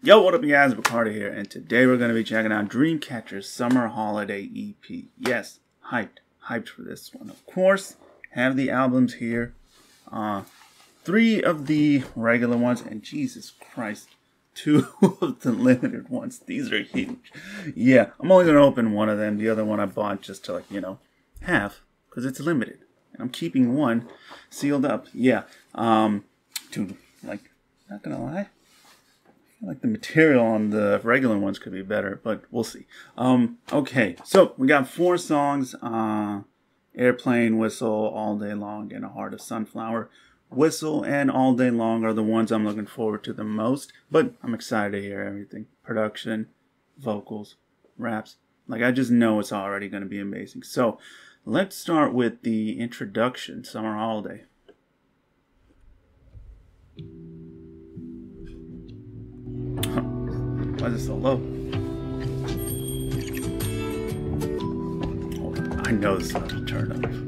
Yo, what up, you guys? Bacardi here, and today we're going to be checking out Dreamcatcher's Summer Holiday EP. Yes, hyped, hyped for this one. Of course, have the albums here. Uh, three of the regular ones, and Jesus Christ, two of the limited ones. These are huge. Yeah, I'm only going to open one of them. The other one I bought just to, like, you know, have, because it's limited. And I'm keeping one sealed up. Yeah, um, to, like, not going to lie like the material on the regular ones could be better, but we'll see. Um, okay, so we got four songs: uh, "Airplane," "Whistle," "All Day Long," and "A Heart of Sunflower." "Whistle" and "All Day Long" are the ones I'm looking forward to the most, but I'm excited to hear everything: production, vocals, raps. Like I just know it's already going to be amazing. So let's start with the introduction, "Summer Holiday." Why is it so low? Oh, I know this is turn up.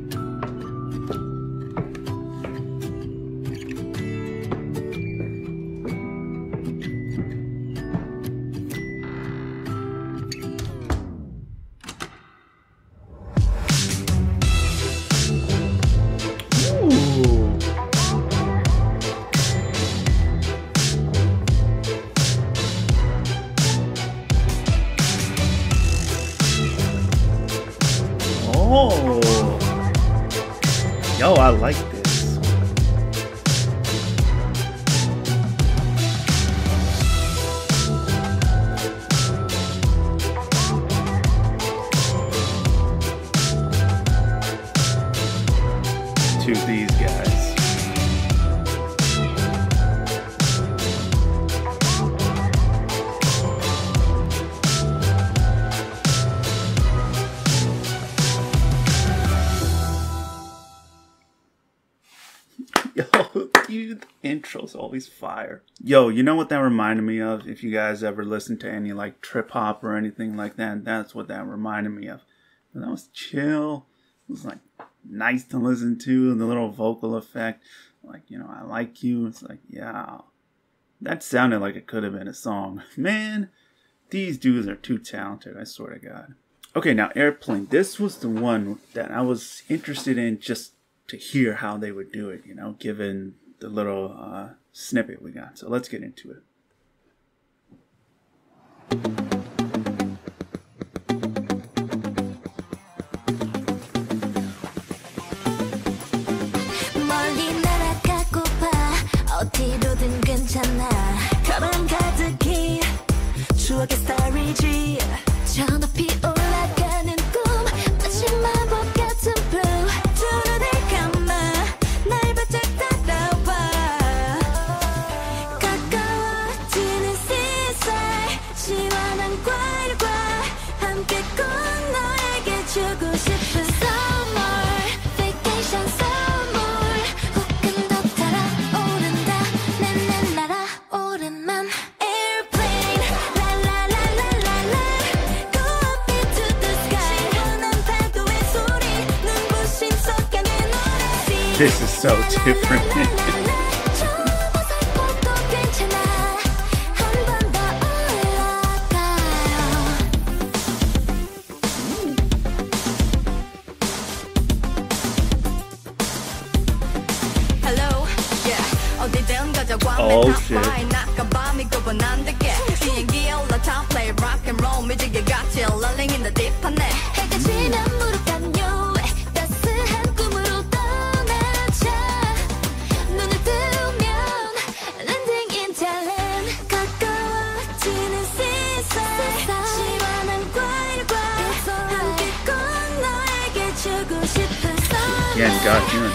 Yo, the intro's always fire. Yo, you know what that reminded me of? If you guys ever listen to any like trip hop or anything like that, that's what that reminded me of. And that was chill. It was like nice to listen to. and The little vocal effect, like you know, I like you. It's like yeah, that sounded like it could have been a song. Man, these dudes are too talented. I swear to God. Okay, now Airplane. This was the one that I was interested in just to hear how they would do it, you know, given the little uh, snippet we got. So let's get into it. So different. Again, summer you-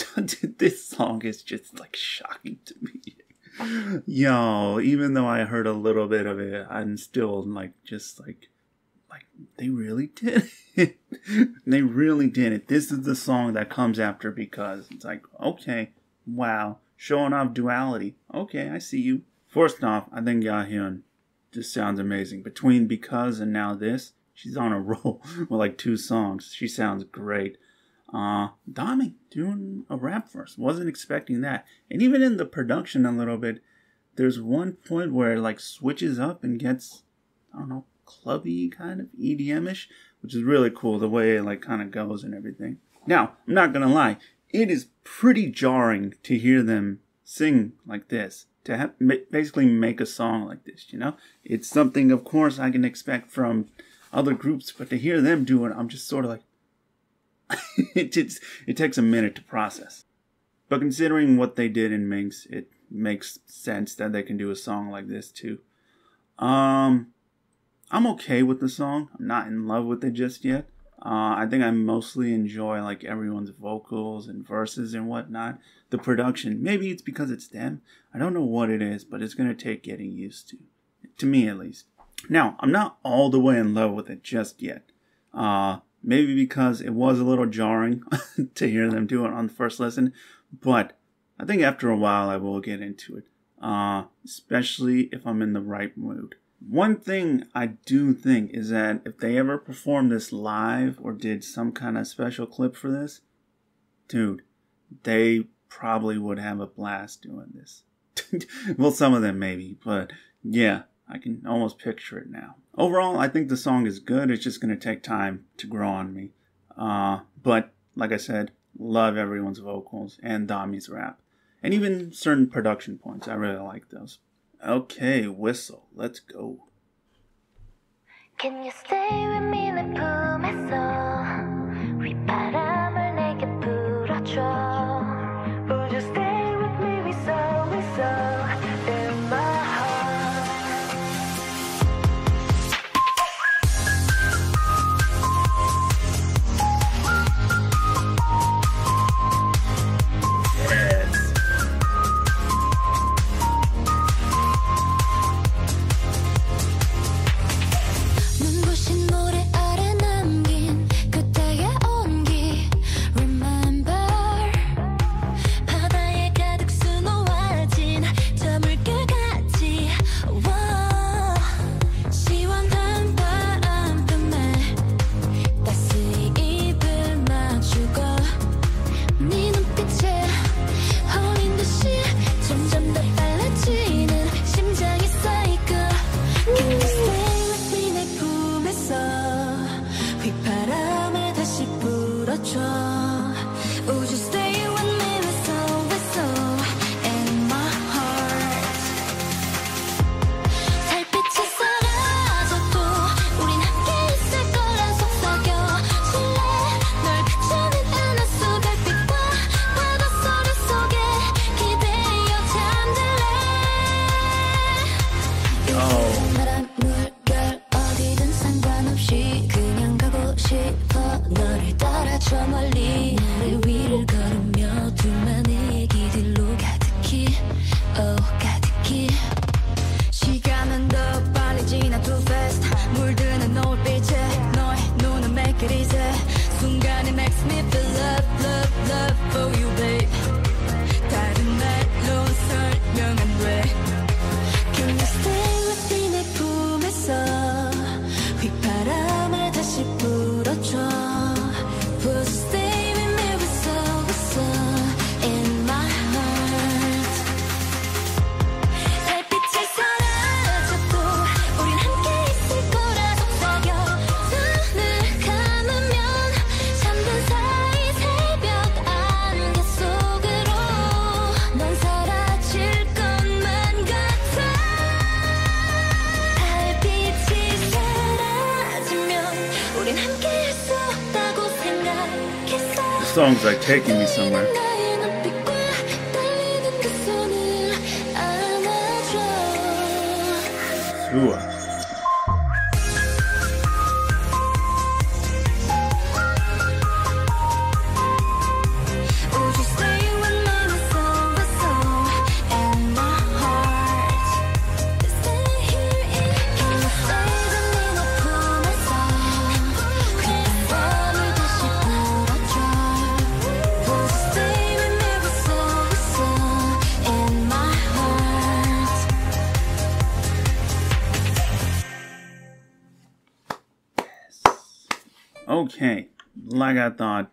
Dude, this song is just like shocking to me. Yo, even though I heard a little bit of it, I'm still like, just like, like, they really did it. they really did it. This is the song that comes after because it's like, okay, wow, showing off duality. Okay, I see you. First off, I think Yahyun just sounds amazing. Between because and now this, she's on a roll with like two songs. She sounds great. Uh, Dami doing a rap verse. Wasn't expecting that. And even in the production a little bit, there's one point where it like switches up and gets, I don't know, clubby kind of EDM-ish, which is really cool the way it like kind of goes and everything. Now, I'm not gonna lie, it is pretty jarring to hear them sing like this. To basically make a song like this, you know, it's something, of course, I can expect from other groups, but to hear them do it, I'm just sort of like, it, it takes a minute to process. But considering what they did in Minx, it makes sense that they can do a song like this too. Um, I'm okay with the song. I'm not in love with it just yet. Uh, I think I mostly enjoy like everyone's vocals and verses and whatnot. The production, maybe it's because it's them. I don't know what it is, but it's gonna take getting used to. To me, at least. Now, I'm not all the way in love with it just yet. Uh, maybe because it was a little jarring to hear them do it on the first listen, but I think after a while I will get into it. Uh, especially if I'm in the right mood. One thing I do think is that if they ever performed this live or did some kind of special clip for this, dude, they probably would have a blast doing this. well, some of them maybe, but yeah, I can almost picture it now overall, I think the song is good. It's just going to take time to grow on me. Uh, but like I said, love everyone's vocals and Dami's rap. And even certain production points. I really like those. Okay, whistle. Let's go. Can you stay with me and pull my soul? We better song's like taking me somewhere. 나 Okay, like I thought,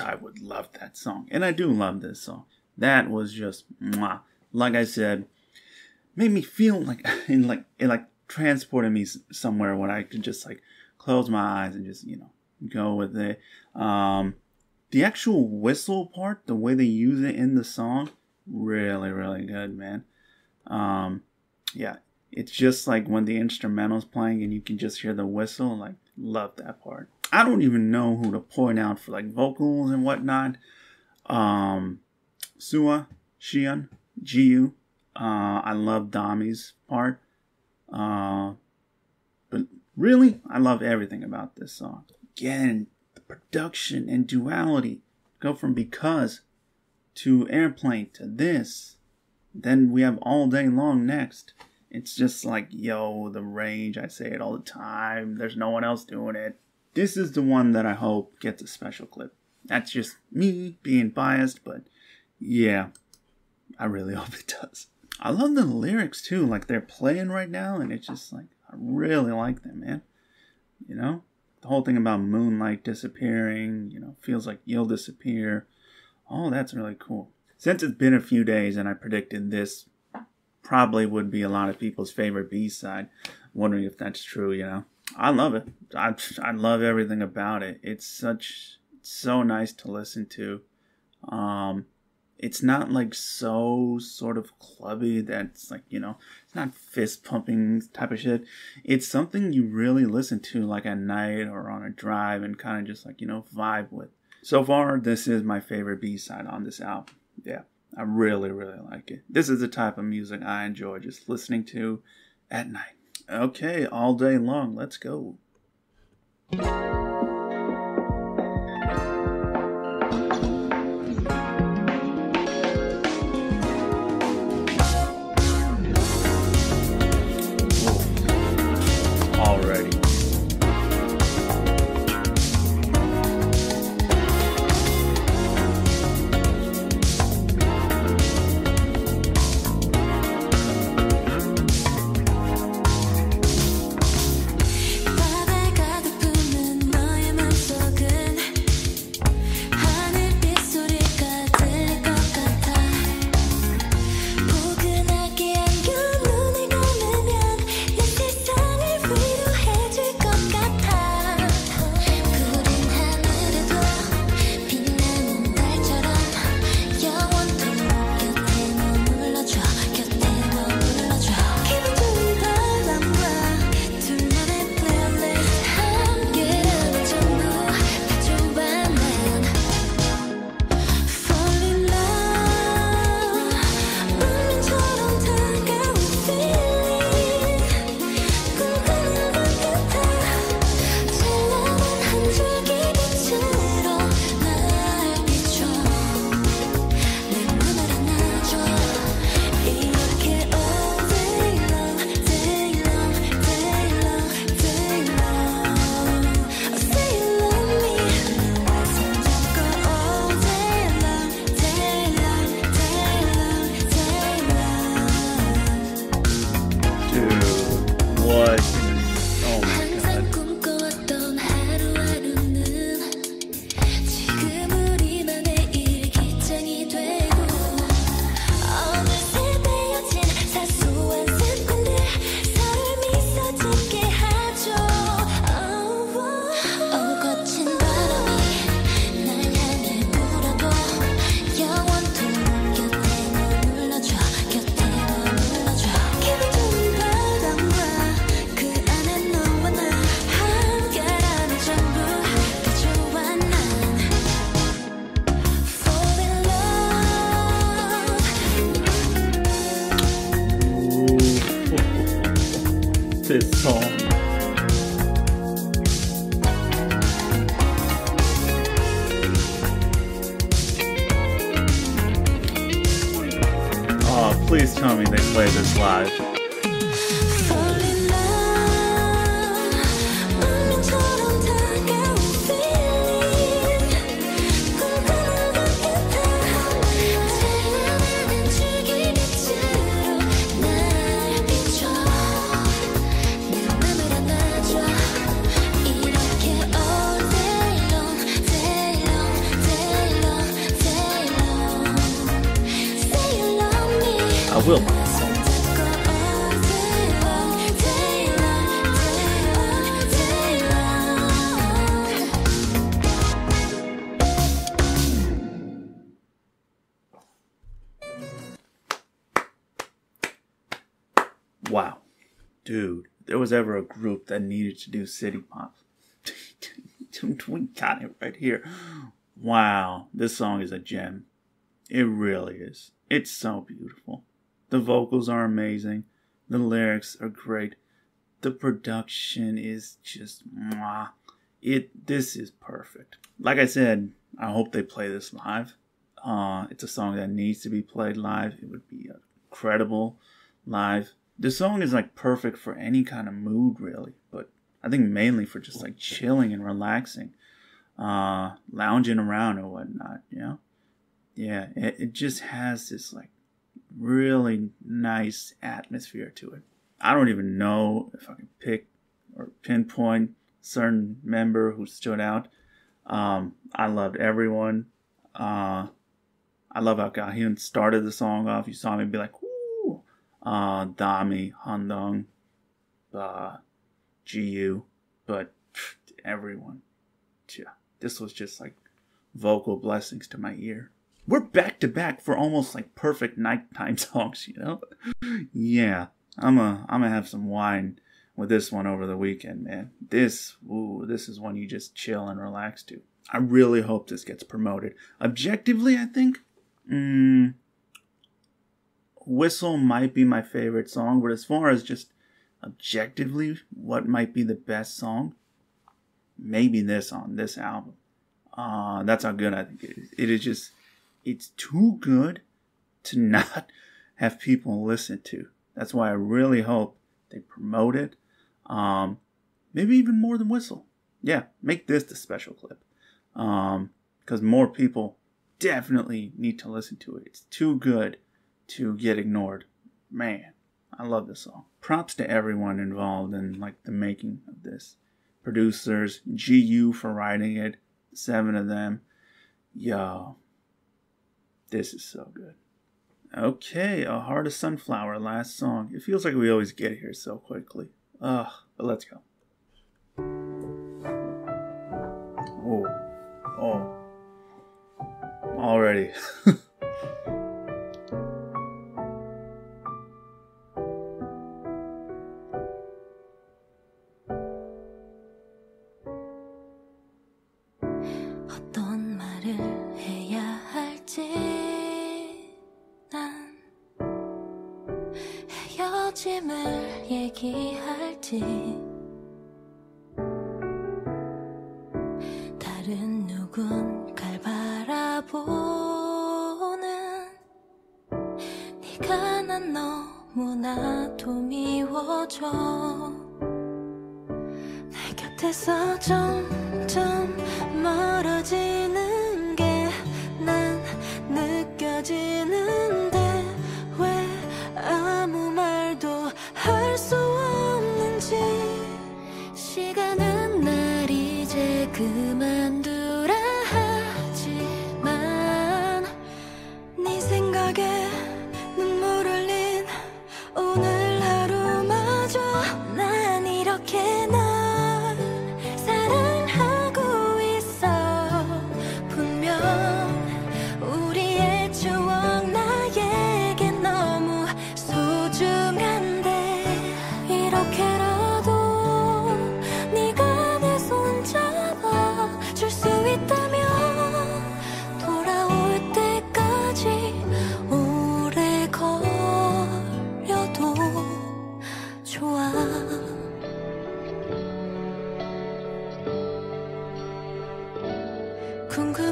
I would love that song, and I do love this song. That was just mwah. Like I said, made me feel like in like it like transported me somewhere where I could just like close my eyes and just you know go with it. Um, the actual whistle part, the way they use it in the song, really really good, man. Um, yeah, it's just like when the instrumental's playing and you can just hear the whistle. Like, love that part. I don't even know who to point out for like vocals and whatnot. Um, Sua, Siyeon, Jiu. Uh, I love Dami's part. Uh, but really, I love everything about this song. Again, the production and duality go from because to airplane to this. Then we have all day long next. It's just like, yo, the range. I say it all the time. There's no one else doing it. This is the one that I hope gets a special clip. That's just me being biased, but yeah, I really hope it does. I love the lyrics too. Like they're playing right now, and it's just like, I really like them, man. You know? The whole thing about moonlight disappearing, you know, feels like you'll disappear. Oh, that's really cool. Since it's been a few days and I predicted this probably would be a lot of people's favorite B side, wondering if that's true, you know. I love it. I, I love everything about it. It's such so nice to listen to. Um it's not like so sort of clubby that's like, you know, it's not fist pumping type of shit. It's something you really listen to like at night or on a drive and kind of just like, you know, vibe with. So far, this is my favorite B side on this album. Yeah, I really, really like it. This is the type of music I enjoy just listening to at night. Okay, all day long. Let's go. Dude, there was ever a group that needed to do city pop. we got it right here. Wow, this song is a gem. It really is. It's so beautiful. The vocals are amazing. The lyrics are great. The production is just mwah. It this is perfect. Like I said, I hope they play this live. Uh, it's a song that needs to be played live. It would be incredible live. The song is like perfect for any kind of mood, really, but I think mainly for just like chilling and relaxing, uh, lounging around or whatnot, you know? Yeah, it, it just has this like really nice atmosphere to it. I don't even know if I can pick or pinpoint certain member who stood out. Um, I loved everyone. Uh, I love how Gahyun started the song off. You saw me be like! Uh, Dami, Handong, uh, Jiu, but everyone. Yeah, this was just like vocal blessings to my ear. We're back to back for almost like perfect nighttime songs, you know? yeah, I'm a, I'm gonna have some wine with this one over the weekend, man. This, ooh, this is one you just chill and relax to. I really hope this gets promoted. Objectively, I think, mm, Whistle might be my favorite song, but as far as just objectively what might be the best song, maybe this on this album. Uh, that's how good I think it is. It is just, it's too good to not have people listen to. That's why I really hope they promote it. Um, maybe even more than Whistle. Yeah, make this the special clip. Um, because more people definitely need to listen to it. It's too good to get ignored. Man, I love this song. Props to everyone involved in like the making of this. Producers, Jiu for writing it, seven of them. Yo, this is so good. Okay, A Heart of Sunflower, last song. It feels like we always get here so quickly. Ugh, but let's go. Oh, oh. Already. 난 너무나도 미워져. 내 곁에서 점점 멀어지는 궁금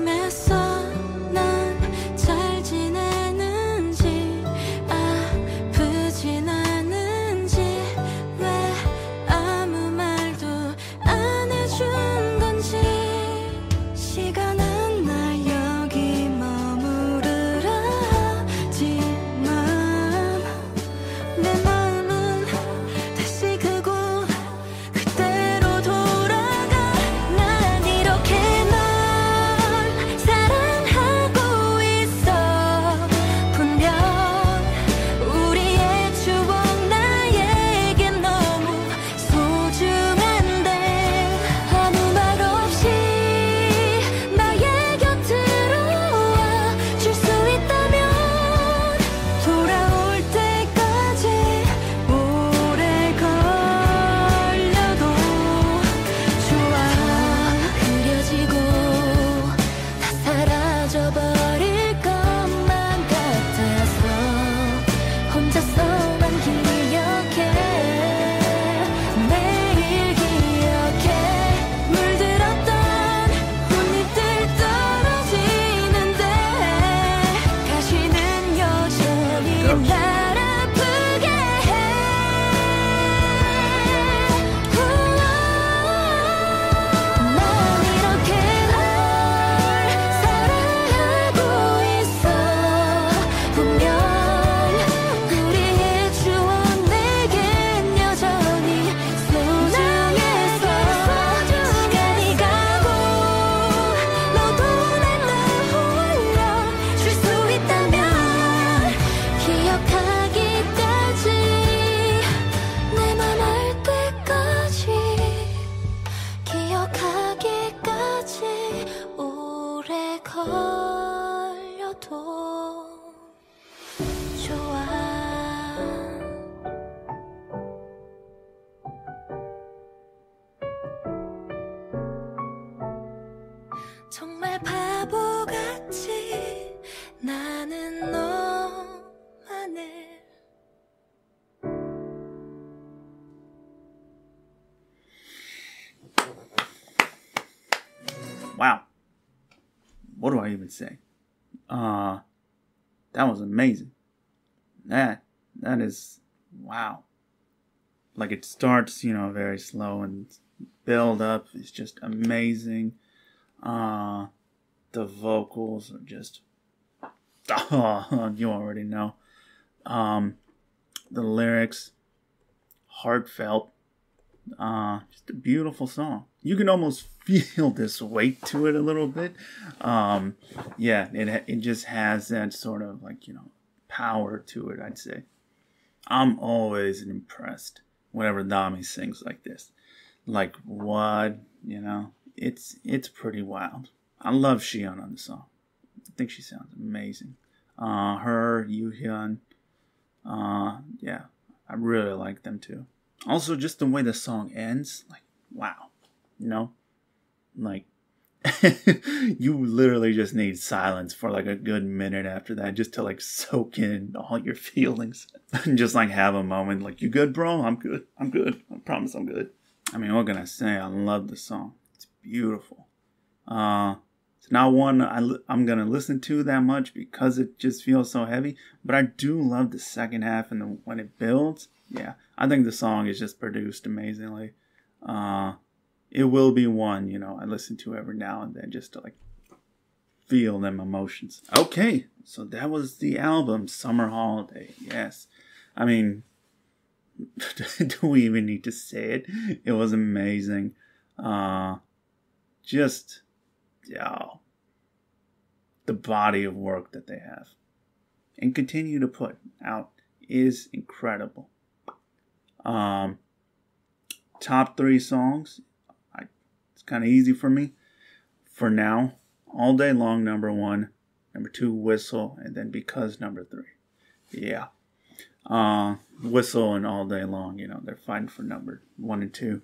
say? Uh that was amazing. That that is wow. Like it starts, you know, very slow and build up is just amazing. Uh the vocals are just oh, you already know. Um the lyrics heartfelt uh just a beautiful song. You can almost feel this weight to it a little bit. Um yeah it it just has that sort of like you know power to it i'd say. I'm always impressed whenever dami sings like this. Like what you know? It's it's pretty wild. I love Siyeon on the song. I think she sounds amazing. Uh her Yuhyun uh yeah i really like them too also, just the way the song ends, like, wow. You know? Like, you literally just need silence for like a good minute after that just to like soak in all your feelings and just like have a moment like, you good, bro? I'm good. I'm good. I promise I'm good. I mean, what can I say? I love the song. It's beautiful. Uh, it's not one I I'm gonna listen to that much because it just feels so heavy. But I do love the second half and the, when it builds. Yeah, I think the song is just produced amazingly. Uh, it will be one you know I listen to every now and then just to like feel them emotions. Okay, so that was the album Summer Holiday. Yes, I mean, do we even need to say it? It was amazing. Uh, just yeah, the body of work that they have and continue to put out is incredible. Um, top three songs, I, it's kind of easy for me for now. All day long, number one, number two, whistle, and then because number three. Yeah. Uh, whistle and all day long, you know, they're fighting for number one and two.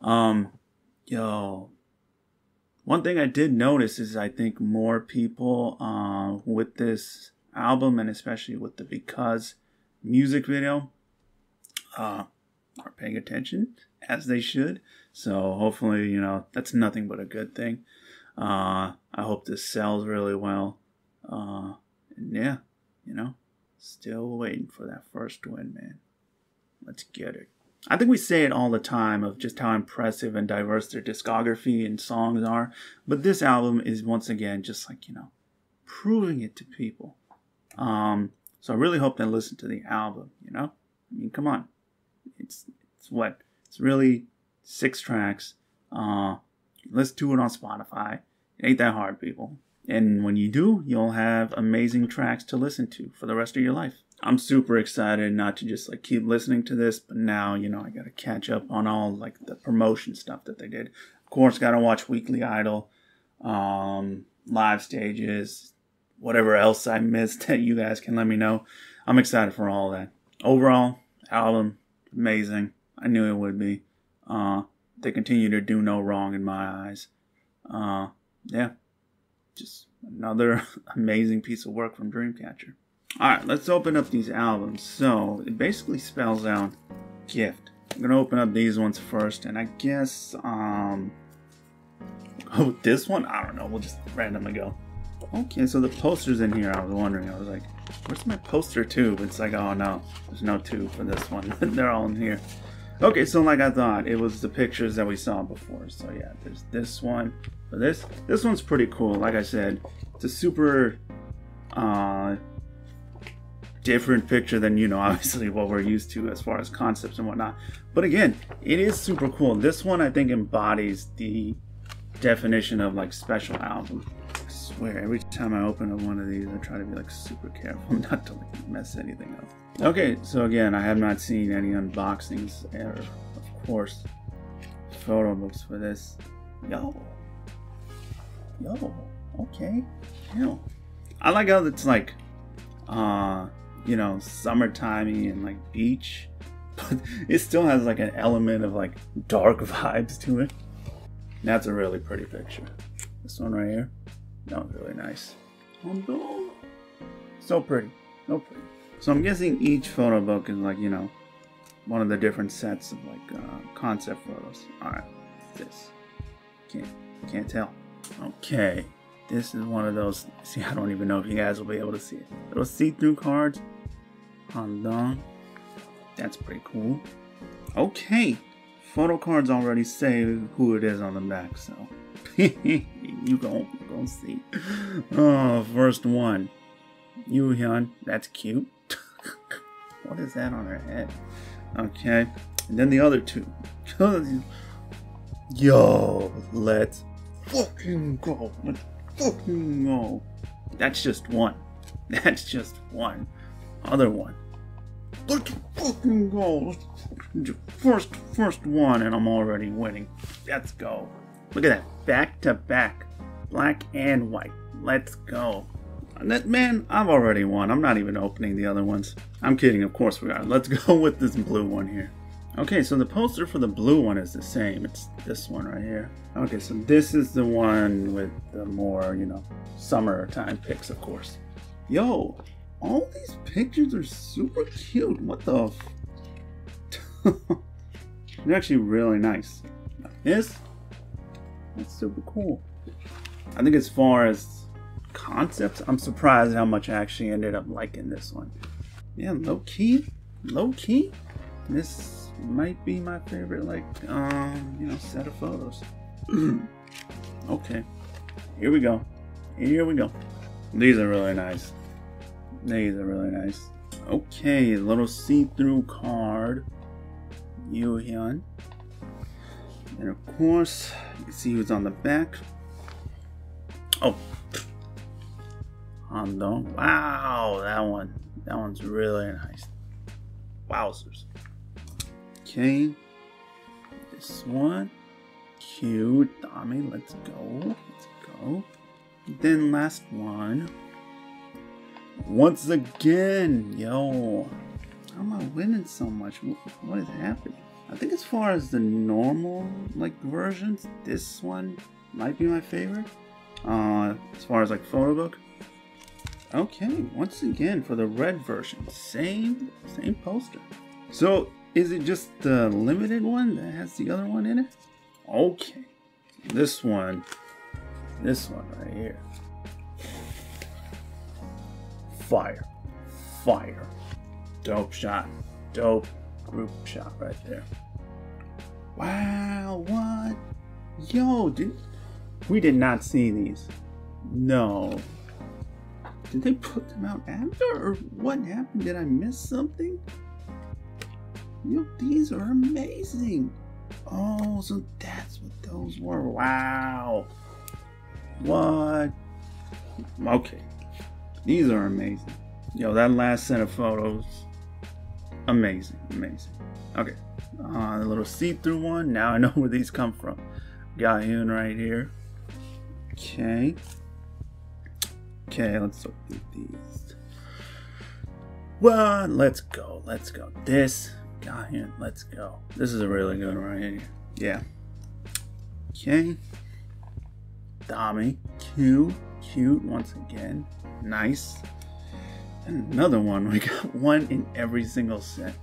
Um, yo, one thing I did notice is I think more people uh, with this album and especially with the Because music video uh, are paying attention as they should. So hopefully, you know, that's nothing but a good thing. Uh, I hope this sells really well. Uh, and yeah, you know, still waiting for that first win, man. Let's get it. I think we say it all the time of just how impressive and diverse their discography and songs are, but this album is once again just like, you know, proving it to people. Um, so I really hope they listen to the album, you know? I mean, come on. It's it's what? It's really six tracks. Uh listen to it on Spotify. It ain't that hard, people. And when you do, you'll have amazing tracks to listen to for the rest of your life. I'm super excited not to just like keep listening to this, but now, you know, I gotta catch up on all like the promotion stuff that they did. Of course, gotta watch Weekly Idol, um, live stages, whatever else I missed that you guys can let me know. I'm excited for all that. Overall, album, amazing. I knew it would be. Uh, they continue to do no wrong in my eyes. Uh, yeah, just another amazing piece of work from Dreamcatcher. All right, let's open up these albums. So it basically spells out gift. I'm gonna open up these ones first, and I guess um, oh this one I don't know. We'll just randomly go. Okay, so the posters in here. I was wondering. I was like, where's my poster tube? It's like, oh no, there's no tube for this one. They're all in here. Okay, so like I thought, it was the pictures that we saw before. So yeah, there's this one. But this this one's pretty cool. Like I said, it's a super uh different picture than you know obviously what we're used to as far as concepts and whatnot. But again, it is super cool. This one I think embodies the definition of like special album. Swear, every time I open up one of these, I try to be like super careful not to like mess anything up. Okay, so again, I have not seen any unboxings or, of course, photo books for this. Yo, yo, okay, yo. I like how it's like, uh, you know, summertimey and like beach, but it still has like an element of like dark vibes to it. That's a really pretty picture. This one right here, that was really nice. So pretty, so pretty. So I'm guessing each photo book is like you know, one of the different sets of like uh, concept photos. All right, this can't can't tell. Okay, this is one of those. See, I don't even know if you guys will be able to see it. Little see-through cards. Hold on. That's pretty cool. Okay, photo cards already say who it is on the back, so you go, you go see. Oh, first one, Yoo Hyun. That's cute. what is that on her head? Okay, and then the other two. Yo, let's fucking go. Let's fucking go. That's just one. That's just one. Other one. Let's fucking go. First, first one, and I'm already winning. Let's go. Look at that. Back to back. Black and white. Let's go. Man, I've already won. I'm not even opening the other ones. I'm kidding, of course we are. Let's go with this blue one here. Okay, so the poster for the blue one is the same. It's this one right here. Okay, so this is the one with the more, you know, summertime pics, of course. Yo, all these pictures are super cute. What the? They're actually really nice. This, that's super cool. I think as far as concepts, I'm surprised how much I actually ended up liking this one. Yeah, low key, low key. This might be my favorite, like, um, you know, set of photos. okay, here we go. Here we go. These are really nice. These are really nice. Okay, little see-through card. Yoo Hyun. And of course, you can see who's on the back. Oh. Um, Handong. Wow, that one. That one's really nice. Wowzers. Okay. This one. Cute. Dami, let's go. Let's go. Then last one. Once again, yo. How am I winning so much? What is happening? I think as far as the normal like versions, this one might be my favorite. Uh, as far as like photo book. Okay, once again for the red version, same same poster. So is it just the limited one that has the other one in it? Okay, this one this one right here. Fire. Fire. Dope shot. Dope group shot right there. Wow, what? Yo, did we did not see these. No. Did they put them out after or what happened? Did I miss something? Yo, these are amazing. Oh, so that's what those were. Wow. What? Okay. These are amazing. Yo, that last set of photos. Amazing. Amazing. Okay. Uh, the little see-through one. Now I know where these come from. Got Hyun right here. Okay. Okay, let's at these. Well, let's go. Let's go. This got Hyun. Let's go. This is a really good one right here. Yeah. Okay. Dami. Cute. Cute once again. Nice. And another one. We got one in every single set.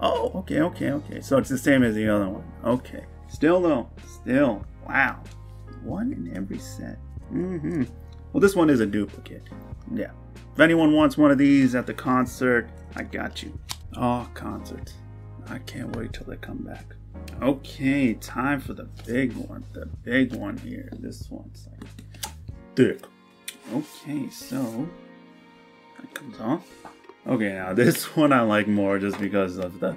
Oh, okay, okay, okay. So it's the same as the other one. Okay. Still though. Still. Wow. One in every set. Mm-hmm. Well, this one is a duplicate. Yeah. If anyone wants one of these at the concert, I got you. Oh, concerts. I can't wait till they come back. Okay, time for the big one. The big one here. This one's like thick. Okay, so that comes off. Okay, now this one I like more just because of the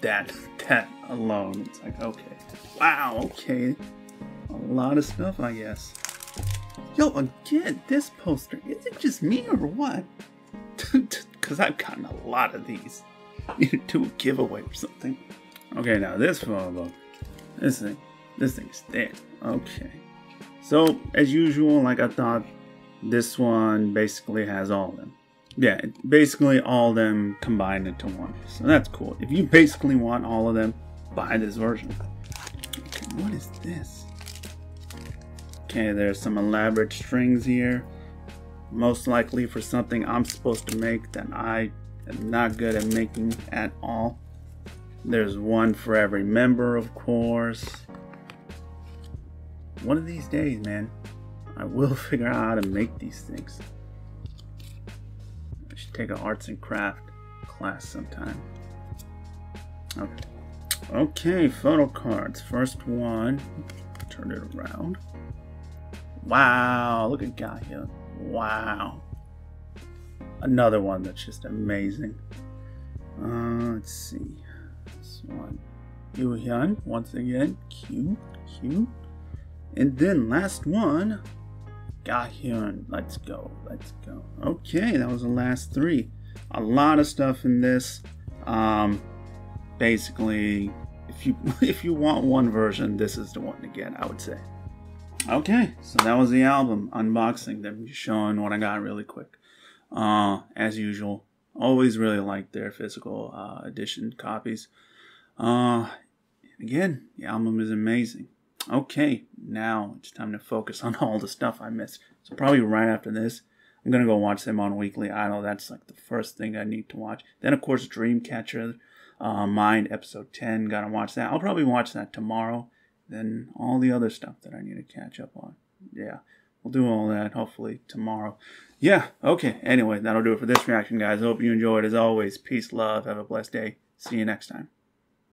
that that alone. It's like okay, wow, okay, a lot of stuff, I guess. Yo, again, this poster is it just me or what? Because I've gotten a lot of these. Do a giveaway or something. Okay, now this photo book. This thing, this thing's thick. Okay. So as usual, like I thought, this one basically has all of them. Yeah, basically all them combined into one. So that's cool. If you basically want all of them, buy this version. Okay, what is this? Okay, there's some elaborate strings here. Most likely for something I'm supposed to make that I am not good at making at all. There's one for every member, of course. One of these days, man, I will figure out how to make these things. I should take an arts and craft class sometime. Okay. Okay, photo cards. First one. Turn it around. Wow, look at Gaia. Wow. Another one that's just amazing. Uh, let's see. This one. Yuhyun, once again. Cute, cute. And then last one. Gahyun. Let's go. Let's go. Okay, that was the last three. A lot of stuff in this. Um, basically, if you if you want one version, this is the one to get. I would say. Okay, so that was the album unboxing. Them showing what I got really quick. Uh, as usual, always really like their physical uh, edition copies. Uh, again, the album is amazing. Okay, now it's time to focus on all the stuff I missed. So probably right after this, I'm gonna go watch them on Weekly Idol. That's like the first thing I need to watch. Then of course Dreamcatcher, uh, Mind episode 10. Gotta watch that. I'll probably watch that tomorrow then all the other stuff that I need to catch up on. Yeah, we'll do all that hopefully tomorrow. Yeah, okay. Anyway, that'll do it for this reaction, guys. Hope you enjoyed. As always, peace, love, have a blessed day. See you next time.